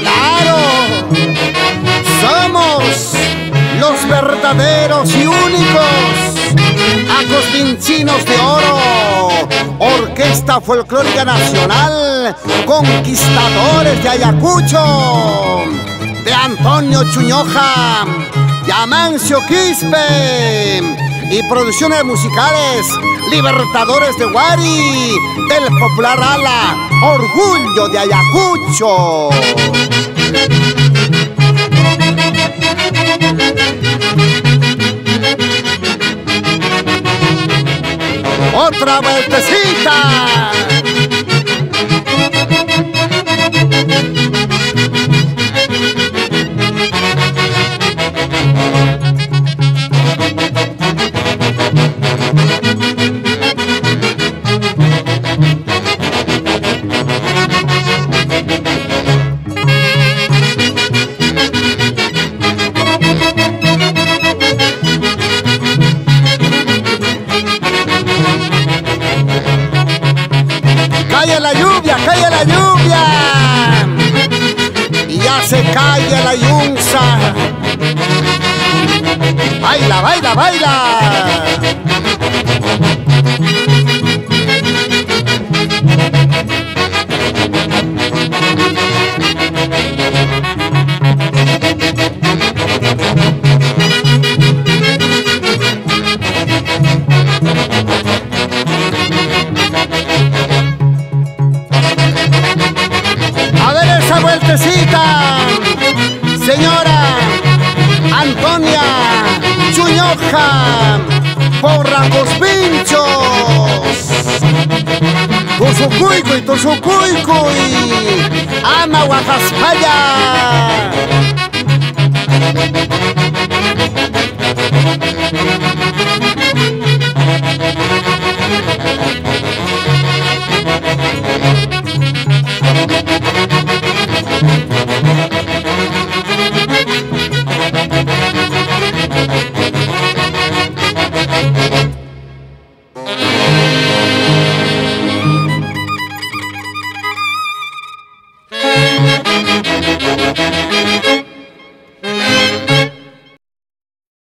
Claro, somos los verdaderos verdaderos y únicos. Acostincinos de Oro, Orquesta Folclórica Nacional, Conquistadores de Ayacucho, de Antonio Chuñoja, de Amancio Quispe, y producciones musicales, Libertadores de Guari, del popular ala, Orgullo de Ayacucho. Otra vueltecita. La lluvia, cae la lluvia. Y ya se cae la yunza. Baila, baila, baila. Señora Antonia Chuñoja, porrangos pinchos, Tusucuicuy, Tusucuicuy, ama Guajaspaya.